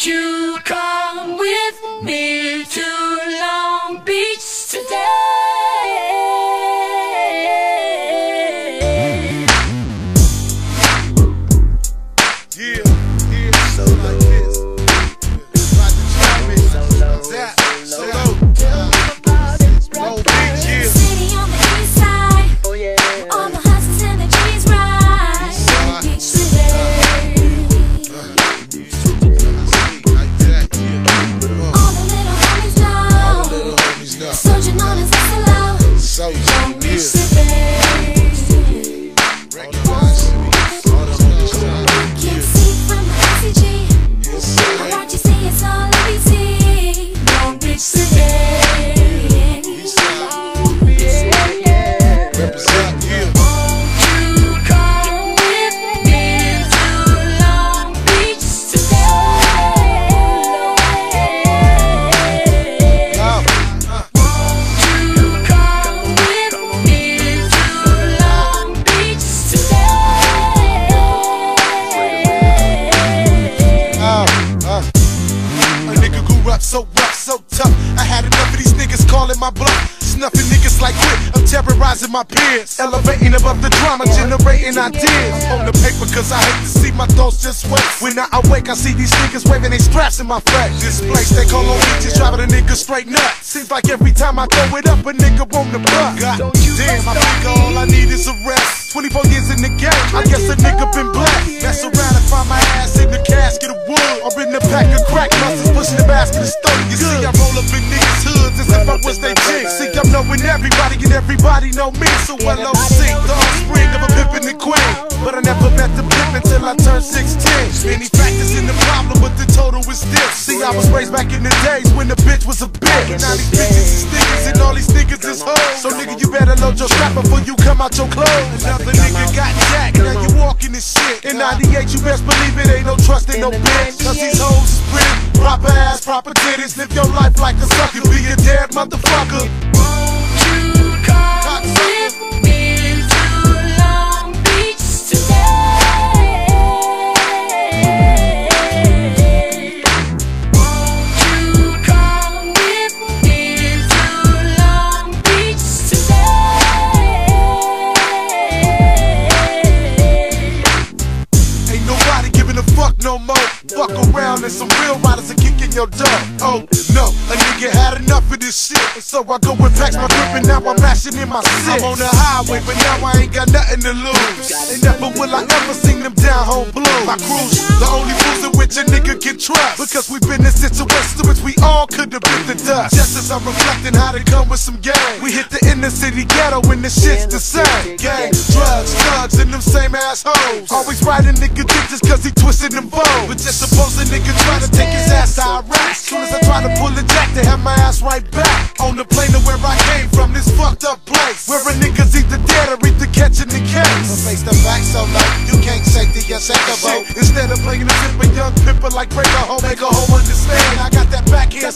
You come my bluff. Snuffing niggas like quit. I'm terrorizing my peers. Elevating above the drama, generating ideas. On the paper cause I hate to see my thoughts just wait. When I awake, I see these niggas waving their straps in my face. This place they call on beaches, driving a nigga straight nuts. Seems like every time I throw it up, a nigga want the buck. God damn, I figure all I need is a rest. 24 years in the game, I guess a nigga been blessed. Mess around and find my ass in the casket of wood. Or in the pack of crack muscles, pushing the basket of stone. You see, I roll up in niggas' if was they chick. See, I'm knowing everybody and everybody know me. So sick, the offspring of a pimpin' and queen. But I never met the pimp until I turned 16. Many factors in the problem, I was raised back in the days when the bitch was a bitch. Now these bitches is niggas and all these niggas is hoes. So nigga, you better load your strap before you come out your clothes. Another nigga got jacked, now you walking this shit. In 98, you best believe it ain't no trust in no bitch. Cause these hoes is pretty. Proper ass, proper titties. Live your life like a sucker. Be a dead motherfucker. Some real riders are kicking your door. Oh a nigga had enough of this shit. So I go and pack my grip and now I'm mashing in my six. I'm on the highway, but now I ain't got nothing to lose. And never will I ever sing them down home blues. My crew's the only fools in which a nigga can trust. Because we've been in situations which we all could have been the dust. Just as I'm reflecting how to come with some game. We hit the inner city ghetto and the shit's the same. Gang, drugs, thugs, and them same assholes. Always riding nigga just cause he twisted them bones. But just suppose a nigga try to take his ass to Iraq. Soon as I try to jack to have my ass right back on the plane to where I came from, this fucked up place where a nigga's either dead or either catching the case. But face the back so light, you can't shake the yes Instead of playing a different young pipper like Breaker, home, make a hoe understand. I got that back here.